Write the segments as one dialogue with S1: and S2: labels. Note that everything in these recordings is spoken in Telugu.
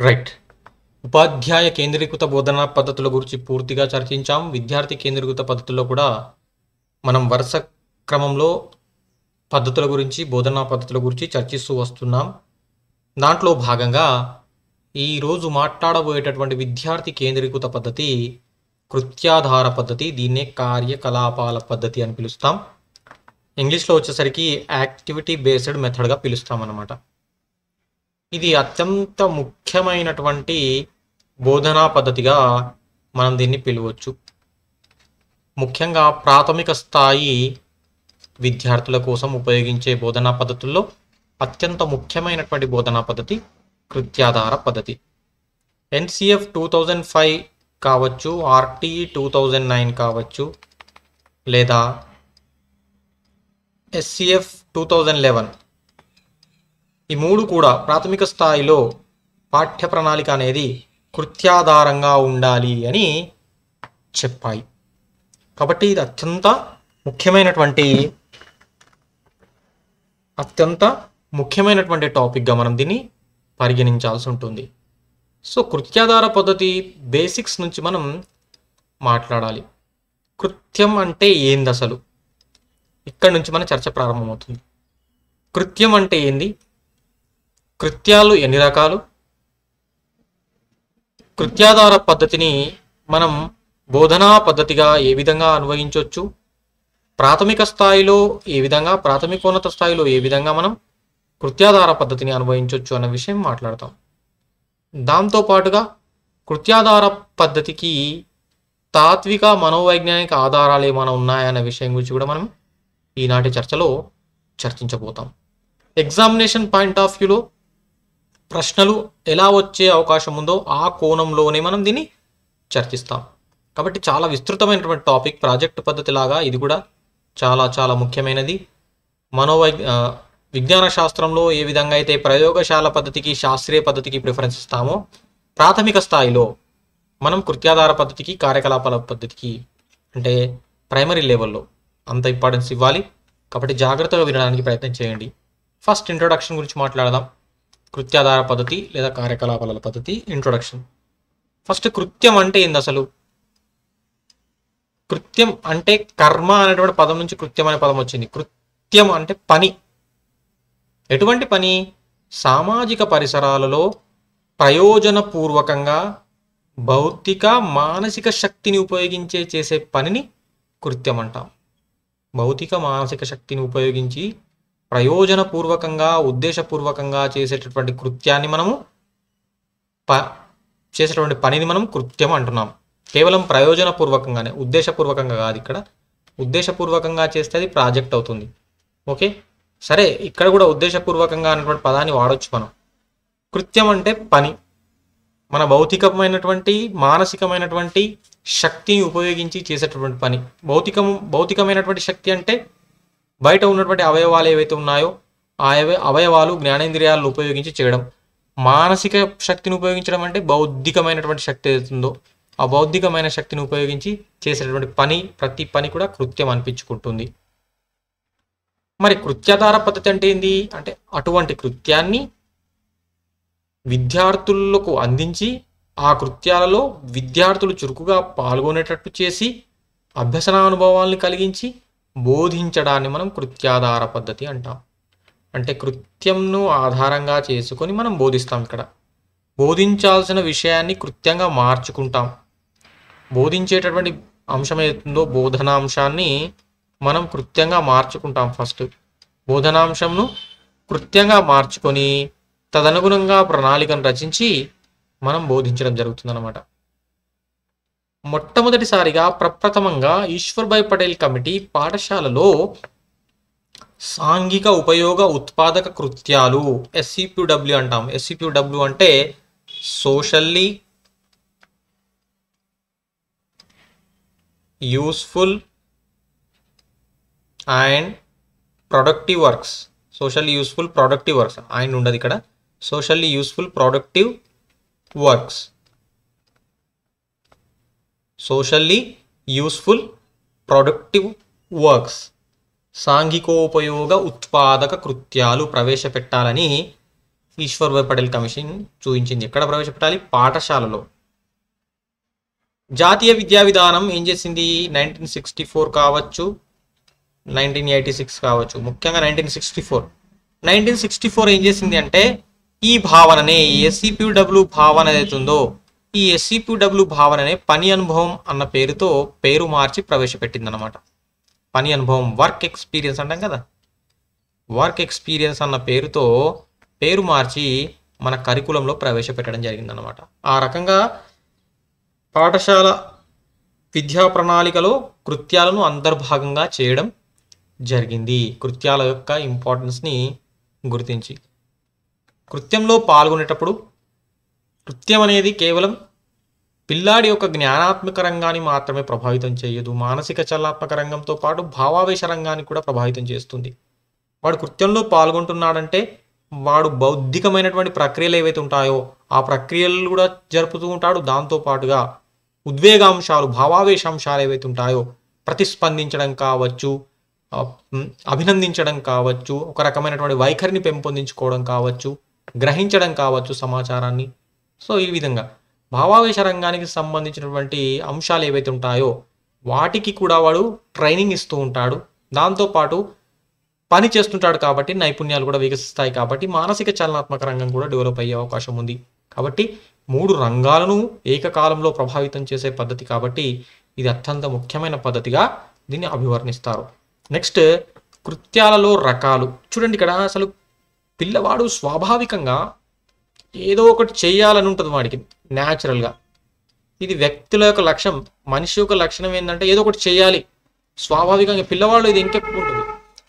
S1: రైట్ ఉపాధ్యాయ కేంద్రీకృత బోధనా పద్ధతుల గురించి పూర్తిగా చర్చించాం. విద్యార్థి కేంద్రీకృత పద్ధతుల్లో కూడా మనం వరుస క్రమంలో పద్ధతుల గురించి బోధనా పద్ధతుల గురించి చర్చిస్తూ వస్తున్నాం. దాంట్లో భాగంగా ఈరోజు మాట్లాడబోయేటటువంటి విద్యార్థి కేంద్రీకృత పద్ధతి కృత్యాధార పద్ధతి దీన్నే కార్యకలాపాల పద్ధతి అని పిలుస్తాం. ఇంగ్లీష్లో వచ్చేసరికి యాక్టివిటీ బేస్డ్ మెథడ్గా పిలుస్తాం అన్నమాట ఇది అత్యంత ముఖ్యమైనటువంటి బోధనా పద్ధతిగా మనం దీన్ని పిలవచ్చు. ముఖ్యంగా ప్రాథమిక స్థాయి విద్యార్థుల కోసం ఉపయోగించే బోధనా పద్ధతుల్లో అత్యంత ముఖ్యమైనటువంటి బోధనా పద్ధతి కృత్యాధార పద్ధతి. ఎన్సిఎఫ్ టూ థౌజండ్ ఫైవ్ కావచ్చు ఆర్టీఈ టూ థౌజండ్ నైన్ కావచ్చు లేదా ఎస్సిఎఫ్ టూ థౌజండ్ లెవెన్ ఈ మూడు కూడా ప్రాథమిక స్థాయిలో పాఠ్య ప్రణాళిక అనేది కృత్యాధారంగా ఉండాలి అని చెప్పాయి. కాబట్టి ఇది అత్యంత ముఖ్యమైనటువంటి అత్యంత ముఖ్యమైనటువంటి టాపిక్గా మనం దీన్ని పరిగణించాల్సి ఉంటుంది. సో కృత్యాధార పద్ధతి బేసిక్స్ నుంచి మనం మాట్లాడాలి. కృత్యం అంటే ఏంది అసలు ఇక్కడ నుంచి మన చర్చ ప్రారంభమవుతుంది. కృత్యం అంటే ఏంది? కృత్యాలు ఎన్ని రకాలు? కృత్యాధార పద్ధతిని మనం బోధనా పద్ధతిగా ఏ విధంగా అన్వయించవచ్చు ప్రాథమిక స్థాయిలో ఏ విధంగా ప్రాథమికోన్నత స్థాయిలో ఏ విధంగా మనం కృత్యాధార పద్ధతిని అన్వయించవచ్చు అన్న విషయం మాట్లాడతాం. దాంతో పాటుగా కృత్యాధార పద్ధతికి తాత్విక మనోవైజ్ఞానిక ఆధారాలు ఏమైనా ఉన్నాయన్న విషయం గురించి కూడా మనం ఈనాటి చర్చలో చర్చించబోతాం. ఎగ్జామినేషన్ పాయింట్ ఆఫ్ వ్యూలో ప్రశ్నలు ఎలా వచ్చే అవకాశం ఉందో ఆ కోణంలోనే మనం దీన్ని చర్చిస్తాం. కాబట్టి చాలా విస్తృతమైనటువంటి టాపిక్ ప్రాజెక్ట్ పద్ధతిలాగా ఇది కూడా చాలా చాలా ముఖ్యమైనది. మనోవై విజ్ఞాన శాస్త్రంలో ఏ విధంగా అయితే ప్రయోగశాల పద్ధతికి శాస్త్రీయ పద్ధతికి ప్రిఫరెన్స్ ఇస్తామో ప్రాథమిక స్థాయిలో మనం కృత్యాధార పద్ధతికి కార్యకలాపాల పద్ధతికి అంటే ప్రైమరీ లెవెల్లో అంత ఇంపార్టెన్స్ ఇవ్వాలి. కాబట్టి జాగ్రత్తగా వినడానికి ప్రయత్నం చేయండి. ఫస్ట్ ఇంట్రొడక్షన్ గురించి మాట్లాడదాం. కృత్యాధార పద్ధతి లేదా కార్యకలాపాల పద్ధతి ఇంట్రొడక్షన్ ఫస్ట్ కృత్యం అంటే ఏంది అసలు? కృత్యం అంటే కర్మ అనేటువంటి పదం నుంచి కృత్యం అనే పదం వచ్చింది. కృత్యం అంటే పని. ఎటువంటి పని? సామాజిక పరిసరాలలో ప్రయోజనపూర్వకంగా భౌతిక మానసిక శక్తిని ఉపయోగించే చేసే పనిని కృత్యం అంటాం. భౌతిక మానసిక శక్తిని ఉపయోగించి ప్రయోజనపూర్వకంగా ఉద్దేశపూర్వకంగా చేసేటటువంటి కృత్యాన్ని మనము ప చేసేటువంటి పనిని మనం కృత్యం అంటున్నాం. కేవలం ప్రయోజనపూర్వకంగానే ఉద్దేశపూర్వకంగా కాదు ఇక్కడ. ఉద్దేశపూర్వకంగా చేస్తే అది ప్రాజెక్ట్ అవుతుంది. ఓకే? సరే ఇక్కడ కూడా ఉద్దేశపూర్వకంగా అన్నటువంటి పదాన్ని వాడొచ్చు మనం. కృత్యం అంటే పని. మన భౌతికమైనటువంటి మానసికమైనటువంటి శక్తిని ఉపయోగించి చేసేటటువంటి పని. భౌతికము భౌతికమైనటువంటి శక్తి అంటే బయట ఉన్నటువంటి అవయవాలు ఏవైతే ఉన్నాయో ఆ అవయవాలు జ్ఞానేంద్రియాలను ఉపయోగించి చేయడం. మానసిక శక్తిని ఉపయోగించడం అంటే బౌద్ధికమైనటువంటి శక్తి ఏదైతుందో ఆ బౌద్ధికమైన శక్తిని ఉపయోగించి చేసేటటువంటి పని ప్రతి పని కూడా కృత్యం అనిపించుకుంటుంది. మరి కృత్యాధార పద్ధతి అంటే ఏంది? అంటే అటువంటి కృత్యాన్ని విద్యార్థులకు అందించి ఆ కృత్యాలలో విద్యార్థులు చురుకుగా పాల్గొనేటట్టు చేసి అభ్యసన అనుభవాలను కలిగించి బోధించడాన్ని మనం కృత్యాధార పద్ధతి అంటాం. అంటే కృత్యంను ఆధారంగా చేసుకొని మనం బోధిస్తాం ఇక్కడ. బోధించాల్సిన విషయాన్ని కృత్యంగా మార్చుకుంటాం. బోధించేటటువంటి అంశం ఏదో బోధనాంశాన్ని మనం కృత్యంగా మార్చుకుంటాం ఫస్ట్. బోధనాంశంను కృత్యంగా మార్చుకొని తదనుగుణంగా ప్రణాళికను రచించి మనం బోధించడం జరుగుతుందన్నమాట. మొట్టమొదటిసారిగా ప్రప్రథమంగా ఈశ్వర్భాయ్ పటేల్ కమిటీ పాఠశాలలో సాంఘిక ఉపయోగ ఉత్పాదక కృత్యాలు ఎస్సిపిడబ్ల్యూ అంటాం. ఎస్సిపిడబ్ల్యూ అంటే socially useful and productive works. Socially useful productive works. ఆయన ఉండదు ఇక్కడ. Socially useful productive works. Socially useful productive works. సాంఘికోపయోగ ఉత్పాదక కృత్యాలు ప్రవేశపెట్టాలని ఈశ్వర్ పటేల్ కమిషన్ చూపించింది ఎక్కడ ప్రవేశపెట్టాలి? పాఠశాలలో. జాతీయ విద్యా విధానం ఏం చేసింది? నైన్టీన్ సిక్స్టీ ఫోర్ కావచ్చు నైన్టీన్ ఎయిటీ సిక్స్ కావచ్చు ముఖ్యంగా nineteen sixty four. Nineteen sixty four ఏం చేసింది అంటే ఈ భావననే ఎస్సిపిడబ్ల్యూ భావన ఏదైతుందో ఈ ఎస్సిపిడబ్ల్యూ భావననే పని అనుభవం అన్న పేరుతో పేరు మార్చి ప్రవేశపెట్టింది అనమాట పని అనుభవం వర్క్ ఎక్స్పీరియన్స్ అంటాం కదా? వర్క్ ఎక్స్పీరియన్స్ అన్న పేరుతో పేరు మార్చి మన కరికులంలో ప్రవేశపెట్టడం జరిగిందనమాట ఆ రకంగా పాఠశాల విద్యా ప్రణాళికలో కృత్యాలను అంతర్భాగంగా చేయడం జరిగింది. కృత్యాల యొక్క ఇంపార్టెన్స్ని గుర్తించి. కృత్యంలో పాల్గొనేటప్పుడు కృత్యం అనేది కేవలం పిల్లాడి యొక్క జ్ఞానాత్మక రంగాన్ని మాత్రమే ప్రభావితం చేయదు. మానసిక చలనాత్మక రంగంతో పాటు భావావేశ రంగాన్ని కూడా ప్రభావితం చేస్తుంది. వాడు కృత్యంలో పాల్గొంటున్నాడంటే వాడు బౌద్ధికమైనటువంటి ప్రక్రియలు ఏవైతే ఉంటాయో ఆ ప్రక్రియలు కూడా జరుపుతూ ఉంటాడు. దాంతో పాటుగా ఉద్వేగాంశాలు భావావేశాంశాలు ఏవైతే ఉంటాయో ప్రతిస్పందించడం కావచ్చు అభినందించడం కావచ్చు ఒక రకమైనటువంటి వైఖరిని పెంపొందించుకోవడం కావచ్చు గ్రహించడం కావచ్చు సమాచారాన్ని. సో ఈ విధంగా భావావేశ రంగానికి సంబంధించినటువంటి అంశాలు ఏవైతే ఉంటాయో వాటికి కూడా వాడు ట్రైనింగ్ ఇస్తూ ఉంటాడు. దాంతోపాటు పని చేస్తుంటాడు కాబట్టి నైపుణ్యాలు కూడా వికసిస్తాయి కాబట్టి మానసిక చలనాత్మక రంగం కూడా డెవలప్ అయ్యే అవకాశం ఉంది. కాబట్టి మూడు రంగాలను ఏకకాలంలో ప్రభావితం చేసే పద్ధతి కాబట్టి ఇది అత్యంత ముఖ్యమైన పద్ధతిగా దీన్ని అభివర్ణిస్తారు. నెక్స్ట్ కృత్యాలలో రకాలు. చూడండి ఇక్కడ అసలు పిల్లవాడు స్వాభావికంగా ఏదో ఒకటి చేయాలని ఉంటుంది వాడికి న్యాచురల్గా ఇది వ్యక్తుల యొక్క లక్ష్యం మనిషి యొక్క లక్షణం ఏంటంటే ఏదో ఒకటి చేయాలి స్వాభావికంగా పిల్లవాడు ఇది ఇంకెప్పుడు ఉంటుంది?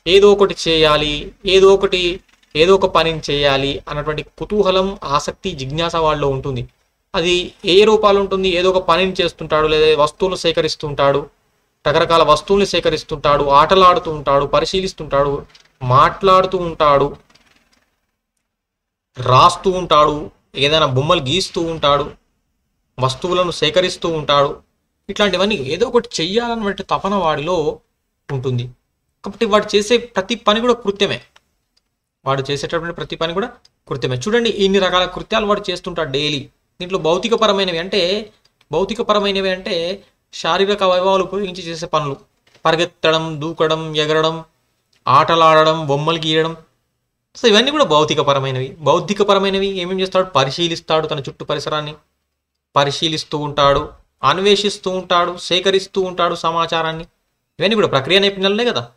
S1: ఏదో ఒకటి చేయాలి ఏదో ఒకటి ఏదో ఒక పనిని చేయాలి అన్నటువంటి కుతూహలం ఆసక్తి జిజ్ఞాస వాళ్ళలో ఉంటుంది. అది ఏ రూపాలు ఉంటుంది? ఏదో ఒక పనిని చేస్తుంటాడు లేదా వస్తువులు సేకరిస్తుంటాడు రకరకాల వస్తువుల్ని సేకరిస్తుంటాడు ఆటలాడుతూ ఉంటాడు పరిశీలిస్తుంటాడు మాట్లాడుతూ ఉంటాడు రాస్తూ ఉంటాడు ఏదైనా బొమ్మలు గీస్తూ ఉంటాడు వస్తువులను సేకరిస్తూ ఉంటాడు. ఇట్లాంటివన్నీ ఏదో ఒకటి చెయ్యాలన్నటువంటి తపన వాడిలో ఉంటుంది. కాబట్టి వాడు చేసే ప్రతి పని కూడా కృత్యమే. వాడు చేసేటటువంటి ప్రతి పని కూడా కృత్యమే. చూడండి ఇన్ని రకాల కృత్యాలు వాడు చేస్తుంటాడు డైలీ. దీంట్లో భౌతికపరమైనవి అంటే భౌతికపరమైనవి అంటే శారీరక అవయవాలు ఉపయోగించి చేసే పనులు. పరిగెత్తడం దూకడం ఎగరడం ఆటలాడడం బొమ్మలు గీయడం సో ఇవన్నీ కూడా భౌతికపరమైనవి. భౌతికపరమైనవి ఏమేం చేస్తాడు? పరిశీలిస్తాడు తన చుట్టూ పరిసరాన్ని. పరిశీలిస్తూ ఉంటాడు అన్వేషిస్తూ ఉంటాడు సేకరిస్తూ ఉంటాడు సమాచారాన్ని. ఇవన్నీ కూడా ప్రక్రియ నైపుణ్యాలనే కదా.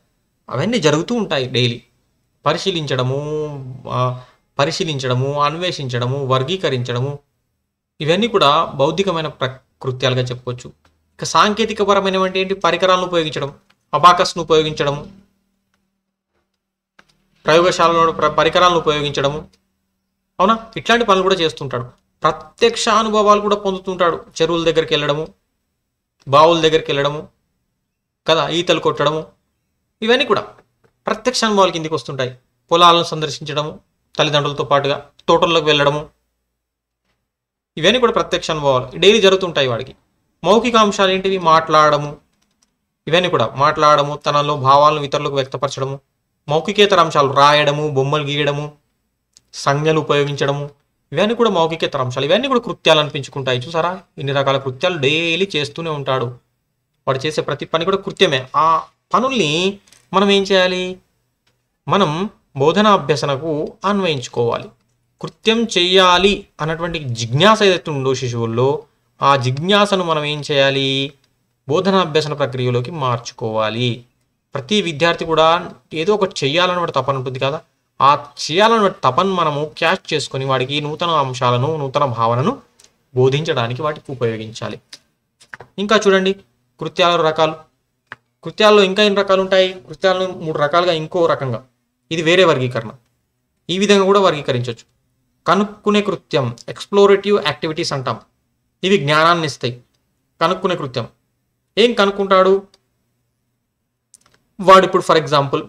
S1: అవన్నీ జరుగుతూ ఉంటాయి డైలీ. పరిశీలించడము పరిశీలించడము అన్వేషించడము వర్గీకరించడము. ఇవన్నీ కూడా బౌద్ధికమైన ప్రకృత్యాలుగా చెప్పుకోవచ్చు. ఇక అంటే ఏంటి? పరికరాలను ఉపయోగించడం అబాకస్ను ఉపయోగించడము. ప్రయోగశాలలో ప్ర- పరికరాలను ఉపయోగించడము. అవునా? ఇట్లాంటి పనులు కూడా చేస్తుంటాడు. ప్రత్యక్ష అనుభవాలు కూడా పొందుతుంటాడు. చెరువుల దగ్గరికి వెళ్ళడము బావుల దగ్గరికి వెళ్ళడము కదా? ఈతలు కొట్టడము. ఇవన్నీ కూడా ప్రత్యక్ష అనుభవాలు కిందికి వస్తుంటాయి. పొలాలను సందర్శించడము తల్లిదండ్రులతో పాటుగా తోటల్లోకి వెళ్ళడము. ఇవన్నీ కూడా ప్రత్యక్ష అనుభవాలు. డైలీ జరుగుతుంటాయి వాడికి మౌఖిక అంశాలు ఏంటివి? మాట్లాడము. ఇవన్నీ కూడా మాట్లాడము తనలో భావాలను ఇతరులకు వ్యక్తపరచడము. మౌఖికేతర అంశాలు రాయడము బొమ్మలు గీయడము సంజ్ఞలు ఉపయోగించడము ఇవన్నీ కూడా మౌఖికేతర అంశాలు ఇవన్నీ కూడా కృత్యాలు అనిపించుకుంటాయి. చూసారా? ఇన్ని రకాల కృత్యాలు డైలీ చేస్తూనే ఉంటాడు. వాడు చేసే ప్రతి పని కూడా కృత్యమే. ఆ పనుల్ని మనం ఏం చేయాలి? మనం బోధనాభ్యసనకు అన్వయించుకోవాలి. కృత్యం చేయాలి అన్నటువంటి జిజ్ఞాస ఏదైతే ఉందో శిశువుల్లో ఆ జిజ్ఞాసను మనం ఏం చేయాలి? బోధనాభ్యసన ప్రక్రియలోకి మార్చుకోవాలి. ప్రతి విద్యార్థి కూడా ఏదో ఒకటి చెయ్యాలన్నటువంటి తపన ఉంటుంది కదా. ఆ చేయాలని వాటి తపను మనము క్యాచ్ చేసుకొని వాడికి నూతన అంశాలను నూతన భావనను బోధించడానికి వాటికి ఉపయోగించాలి. ఇంకా చూడండి కృత్యాల రకాలు. కృత్యాల్లో ఇంకా ఎన్ని రకాలు ఉంటాయి? కృత్యాలను మూడు రకాలుగా ఇంకో రకంగా. ఇది వేరే వర్గీకరణ. ఈ విధంగా కూడా వర్గీకరించవచ్చు కనుక్కునే కృత్యం ఎక్స్ప్లోరేటివ్ యాక్టివిటీస్ అంటాం. ఇవి జ్ఞానాన్ని ఇస్తాయి. కనుక్కునే కృత్యం. ఏం కనుక్కుంటాడు? వాడు ఇప్పుడు ఫర్ ఎగ్జాంపుల్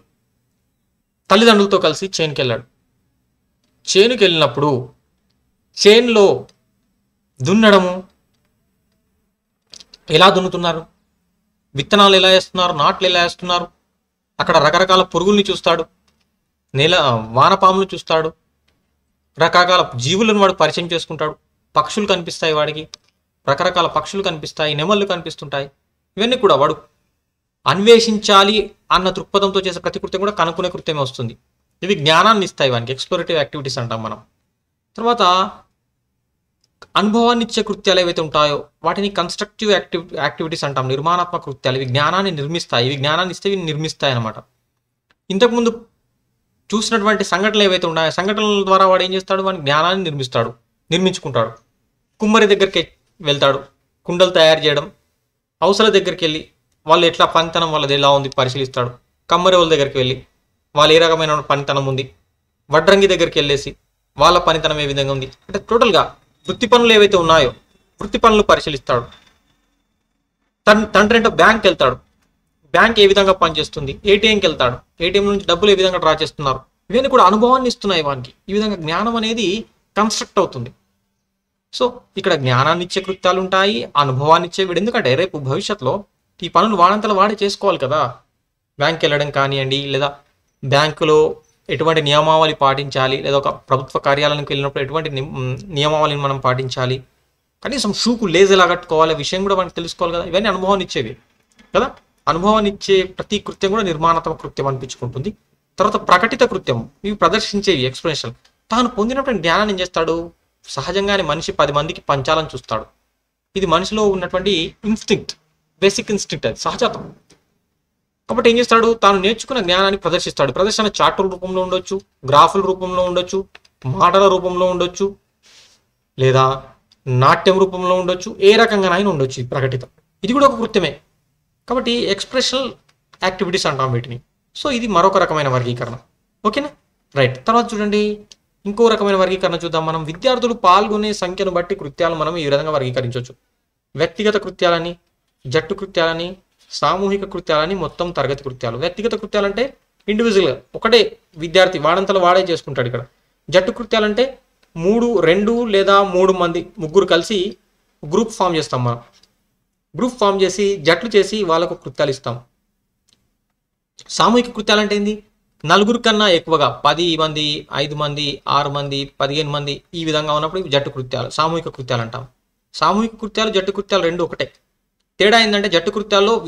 S1: తల్లిదండ్రులతో కలిసి చేనుకి వెళ్ళాడు చేనుకి వెళ్ళినప్పుడు చేనులో దున్నడము ఎలా దున్నుతున్నారు? విత్తనాలు ఎలా వేస్తున్నారు? నాట్లు ఎలా వేస్తున్నారు? అక్కడ రకరకాల పురుగుల్ని చూస్తాడు. నేల వానపాములు చూస్తాడు. రకరకాల జీవులను వాడు పరిచయం చేసుకుంటాడు. పక్షులు కనిపిస్తాయి వాడికి. రకరకాల పక్షులు కనిపిస్తాయి నెమళ్ళు కనిపిస్తుంటాయి. ఇవన్నీ కూడా వాడు అన్వేషించాలి అన్న దృక్పథంతో చేసే ప్రతి కృత్యం కూడా కనుక్కునే కృత్యమే వస్తుంది. ఇవి జ్ఞానాన్ని ఇస్తాయి వానికి ఎక్స్ప్లోరేటివ్ యాక్టివిటీస్ అంటాం మనం. తర్వాత అనుభవాన్ని ఇచ్చే కృత్యాలు ఏవైతే ఉంటాయో వాటిని కన్స్ట్రక్టివ్ యాక్టివ్ యాక్టివిటీస్ అంటాం నిర్మాణాత్మక కృత్యాలు. ఇవి జ్ఞానాన్ని నిర్మిస్తాయి. ఇవి జ్ఞానాన్ని ఇస్తే ఇవి నిర్మిస్తాయి అనమాట ఇంతకుముందు చూసినటువంటి సంఘటనలు ఏవైతే ఉన్నాయో సంఘటనల ద్వారా వాడు ఏం చేస్తాడు? వాడి జ్ఞానాన్ని నిర్మిస్తాడు నిర్మించుకుంటాడు. కుమ్మరి దగ్గరికి వెళ్తాడు కుండలు తయారు చేయడం హౌసల దగ్గరికి వెళ్ళి వాళ్ళు ఎట్లా పనితనం వాళ్ళది ఎలా ఉంది పరిశీలిస్తాడు. కమ్మరి వాళ్ళ దగ్గరికి వెళ్ళి వాళ్ళు ఏ రకమైన పనితనం ఉంది? వడ్రంగి దగ్గరికి వెళ్ళేసి వాళ్ళ పనితనం ఏ విధంగా ఉంది? అంటే టోటల్గా వృత్తి పనులు ఏవైతే ఉన్నాయో వృత్తి పనులు పరిశీలిస్తాడు. తన తండ్రి అంటే బ్యాంక్ వెళ్తాడు. బ్యాంక్ ఏ విధంగా పనిచేస్తుంది? ఏటీఎంకి వెళ్తాడు. ఏటీఎం నుంచి డబ్బులు ఏ విధంగా డ్రా చేస్తున్నారు? ఇవన్నీ కూడా అనుభవాన్ని ఇస్తున్నాయి వానికి. ఈ విధంగా జ్ఞానం అనేది కన్స్ట్రక్ట్ అవుతుంది. సో ఇక్కడ జ్ఞానాన్ని ఇచ్చే కృత్యాలు ఉంటాయి అనుభవాన్ని ఇచ్చే వీడు. ఎందుకంటే రేపు భవిష్యత్తులో ఈ పనులు వాడంతలో వాడే చేసుకోవాలి కదా. బ్యాంక్ వెళ్ళడం కానివ్వండి లేదా బ్యాంకులో ఎటువంటి నియమావళి పాటించాలి లేదా ఒక ప్రభుత్వ కార్యాలయానికి వెళ్ళినప్పుడు ఎటువంటి ని- నియమావళిని మనం పాటించాలి. కనీసం షూకు లేజ్ ఎలా కట్టుకోవాలి విషయం కూడా మనకు తెలుసుకోవాలి కదా. ఇవన్నీ అనుభవాన్ని ఇచ్చేవి కదా. అనుభవాన్ని ఇచ్చే ప్రతి కృత్యం కూడా నిర్మాణాత్మక కృత్యం అనిపించుకుంటుంది. తర్వాత ప్రకటిత కృత్యం ఇవి ప్రదర్శించేవి ఎక్స్ప్రెషన్ తాను పొందినటువంటి జ్ఞానాన్ని ఏం చేస్తాడు? సహజంగానే మనిషి పది మందికి పంచాలని చూస్తాడు. ఇది మనిషిలో ఉన్నటువంటి ఇన్స్టింక్ట్ బేసిక్ ఇన్స్టింక్ట్ అది సహజాతం. కాబట్టి ఏం చేస్తాడు? తాను నేర్చుకున్న జ్ఞానాన్ని ప్రదర్శిస్తాడు. ప్రదర్శన చార్టుల రూపంలో ఉండొచ్చు గ్రాఫుల రూపంలో ఉండొచ్చు మాటల రూపంలో ఉండొచ్చు లేదా నాట్యం రూపంలో ఉండొచ్చు ఏ రకంగానైనా ఉండొచ్చు ప్రకటితం. ఇది కూడా ఒక కృత్యమే. కాబట్టి ఎక్స్ప్రెషనల్ యాక్టివిటీస్ అంటాం వీటిని. సో ఇది మరొక రకమైన వర్గీకరణ. ఓకేనా? రైట్. తర్వాత చూడండి. ఇంకో రకమైన వర్గీకరణ చూద్దాం మనం. విద్యార్థులు పాల్గొనే సంఖ్యను బట్టి కృత్యాలు మనం ఈ విధంగా వర్గీకరించవచ్చు వ్యక్తిగత కృత్యాలని జట్టు కృత్యాలని సామూహిక కృత్యాలని మొత్తం తరగతి కృత్యాలు. వ్యక్తిగత కృత్యాలంటే ఇండివిజువల్గా ఒకటే విద్యార్థి వాడంతలో వాడే చేసుకుంటాడు ఇక్కడ. జట్టు కృత్యాలంటే మూడు రెండు లేదా మూడు మంది ముగ్గురు కలిసి గ్రూప్ ఫామ్ చేస్తాం మనం. గ్రూప్ ఫామ్ చేసి జట్లు చేసి వాళ్ళకు కృత్యాలు ఇస్తాం. సామూహిక కృత్యాలు అంటే ఏంది? నలుగురు కన్నా ఎక్కువగా పది మంది ఐదు మంది ఆరు మంది పదిహేను మంది ఈ విధంగా ఉన్నప్పుడు జట్టు కృత్యాలు సామూహిక కృత్యాలు అంటాం. సామూహిక కృత్యాలు జట్టు కృత్యాలు రెండు ఒకటే. తేడా ఏంటంటే జట్టు కృత్యాల్లో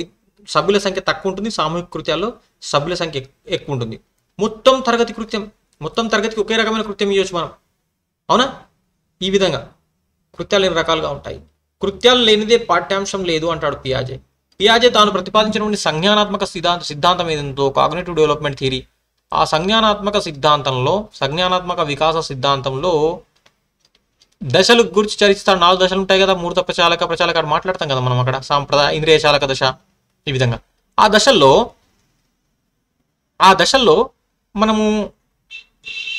S1: సభ్యుల సంఖ్య తక్కువ ఉంటుంది సామూహిక కృత్యాల్లో సభ్యుల సంఖ్య ఎక్కువ ఉంటుంది. మొత్తం తరగతి కృత్యం మొత్తం తరగతికి ఒకే రకమైన కృత్యం ఇవ్వచ్చు మనం. అవునా? ఈ విధంగా. కృత్యాలు ఎన్ని రకాలుగా ఉంటాయి. కృత్యాలు లేనిదే పాఠ్యాంశం లేదు అంటాడు పియాజే. పియాజే తాను ప్రతిపాదించినటువంటి సంజ్ఞానాత్మక సిద్ధాంత సిద్ధాంతం ఏదంతో కాగ్నేటివ్ డెవలప్మెంట్ థియరీ ఆ సంజ్ఞానాత్మక సిద్ధాంతంలో సంజ్ఞానాత్మక వికాస సిద్ధాంతంలో దశలు గురించి చరిస్తాడు నాలుగు దశలు ఉంటాయి కదా మూర్త ప్రచాలక ప్రచాలక అని మాట్లాడతాం కదా మనం అక్కడ సాంప్రదాయ ఇంద్రియ చాలక దశ ఈ విధంగా. ఆ దశల్లో ఆ దశల్లో మనము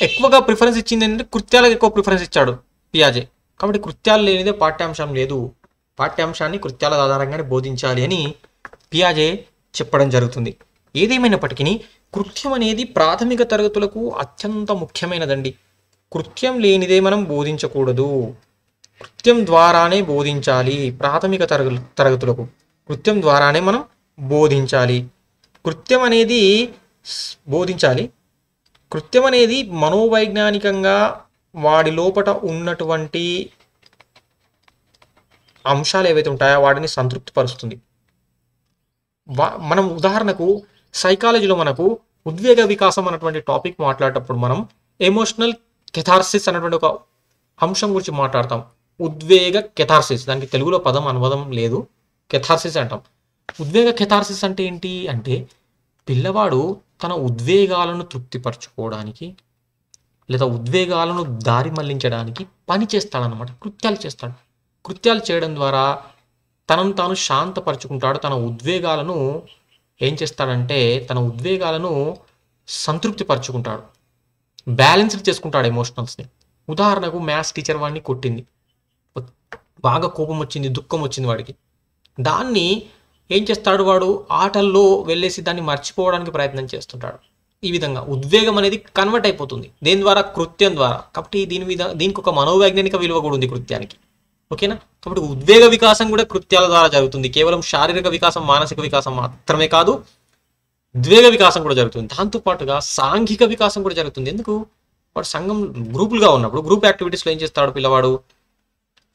S1: ఎక్కువగా ప్రిఫరెన్స్ ఇచ్చింది ఏంటంటే కృత్యాలకు ఎక్కువ ప్రిఫరెన్స్ ఇచ్చాడు పియాజే. కాబట్టి కృత్యాలు లేనిదే పాఠ్యాంశం లేదు. పాఠ్యాంశాన్ని కృత్యాల ఆధారంగానే బోధించాలి అని పియాజే చెప్పడం జరుగుతుంది. ఏదేమైనప్పటికీ కృత్యం అనేది ప్రాథమిక తరగతులకు అత్యంత ముఖ్యమైనదండి. కృత్యం లేనిదే మనం బోధించకూడదు. కృత్యం ద్వారానే బోధించాలి ప్రాథమిక తరగ తరగతులకు. కృత్యం ద్వారానే మనం బోధించాలి. కృత్యం అనేది బోధించాలి. కృత్యం అనేది మనోవైజ్ఞానికంగా వాడి లోపట ఉన్నటువంటి అంశాలు ఏవైతే ఉంటాయో వాటిని సంతృప్తిపరుస్తుంది. వా మనం ఉదాహరణకు సైకాలజీలో మనకు ఉద్వేగ వికాసం అన్నటువంటి టాపిక్ మాట్లాడేటప్పుడు మనం ఎమోషనల్ కెథార్సిస్ అనేటువంటి ఒక అంశం గురించి మాట్లాడతాం. ఉద్వేగ కెథార్సిస్ దానికి తెలుగులో పదం అనువాదం లేదు. కెథార్సిస్ అంటాం. ఉద్వేగ కెథార్సిస్ అంటే ఏంటి? అంటే పిల్లవాడు తన ఉద్వేగాలను తృప్తిపరచుకోవడానికి లేదా ఉద్వేగాలను దారి మళ్ళించడానికి పని చేస్తాడనమాట కృత్యాలు చేస్తాడు. కృత్యాలు చేయడం ద్వారా తనను తాను శాంతపరచుకుంటాడు. తన ఉద్వేగాలను ఏం చేస్తాడంటే తన ఉద్వేగాలను సంతృప్తిపరచుకుంటాడు. బ్యాలెన్స్డ్ చేసుకుంటాడు ఎమోషనల్స్ని. ఉదాహరణకు మ్యాథ్స్ టీచర్ వాడిని కొట్టింది. బాగా కోపం వచ్చింది దుఃఖం వచ్చింది వాడికి. దాన్ని ఏం చేస్తాడు వాడు? ఆటల్లో వెళ్ళేసి దాన్ని మర్చిపోవడానికి ప్రయత్నం చేస్తుంటాడు. ఈ విధంగా ఉద్వేగం అనేది కన్వర్ట్ అయిపోతుంది. దేని ద్వారా? కృత్యం ద్వారా. కాబట్టి దీని మీద దీనికి ఒక మనోవైజ్ఞానిక విలువ కూడా ఉంది కృత్యానికి. ఓకేనా? కాబట్టి ఉద్వేగ వికాసం కూడా కృత్యాల ద్వారా జరుగుతుంది. కేవలం శారీరక వికాసం మానసిక వికాసం మాత్రమే కాదు ఉద్వేగ వికాసం కూడా జరుగుతుంది. దాంతో పాటుగా సాంఘిక వికాసం కూడా జరుగుతుంది. ఎందుకు? వాడు సంఘం గ్రూపులుగా ఉన్నప్పుడు గ్రూప్ యాక్టివిటీస్లో ఏం చేస్తాడు పిల్లవాడు?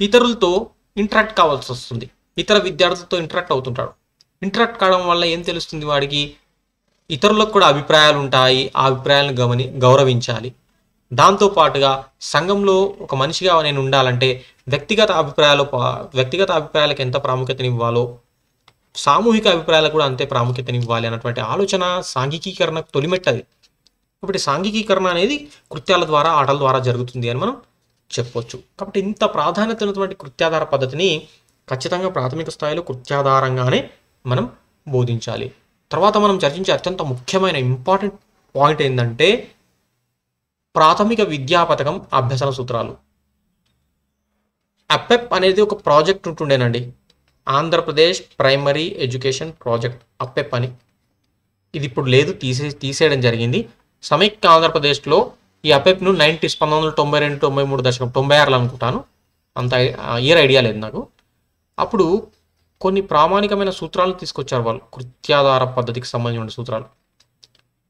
S1: ఇతరులతో ఇంటరాక్ట్ కావాల్సి వస్తుంది. ఇతర విద్యార్థులతో ఇంటరాక్ట్ అవుతుంటాడు. ఇంటరాక్ట్ కావడం వల్ల ఏం తెలుస్తుంది వాడికి? ఇతరులకు కూడా అభిప్రాయాలు ఉంటాయి. ఆ అభిప్రాయాలను గమని గౌరవించాలి. దాంతో పాటుగా సంఘంలో ఒక మనిషిగా నేను ఉండాలంటే వ్యక్తిగత అభిప్రాయాలు పా- వ్యక్తిగత అభిప్రాయాలకు ఎంత ప్రాముఖ్యతనివ్వాలో సామూహిక అభిప్రాయాలకు కూడా అంతే ప్రాముఖ్యతని ఇవ్వాలి అన్నటువంటి ఆలోచన సాంఘికీకరణ తొలిమెట్టది. కాబట్టి సాంఘికీకరణ అనేది కృత్యాల ద్వారా ఆటల ద్వారా జరుగుతుంది అని మనం చెప్పొచ్చు. కాబట్టి ఇంత ప్రాధాన్యత ఉన్నటువంటి కృత్యాధార పద్ధతిని ఖచ్చితంగా ప్రాథమిక స్థాయిలో కృత్యాధారంగానే మనం బోధించాలి. తర్వాత మనం చర్చించే అత్యంత ముఖ్యమైన ఇంపార్టెంట్ పాయింట్ ఏంటంటే ప్రాథమిక విద్యా పథకం అభ్యసన సూత్రాలు. అపెప్ అనేది ఒక project ఉంటుండేనండి. Andhra Pradesh primary education project APEP పని. ఇది ఇప్పుడు లేదు తీసే తీసేయడం జరిగింది. సమైక్య ఆంధ్రప్రదేశ్లో ఈ అపెప్ను నైన్టీస్ పంతొమ్మిది వందల తొంభై రెండు తొంభై మూడు దశకం తొంభై ఆరులో అనుకుంటాను. అంత ఇయర్ ఐడియా లేదు నాకు. అప్పుడు కొన్ని ప్రామాణికమైన సూత్రాలు తీసుకొచ్చారు వాళ్ళు కృత్యాధార పద్ధతికి సంబంధించిన సూత్రాలు.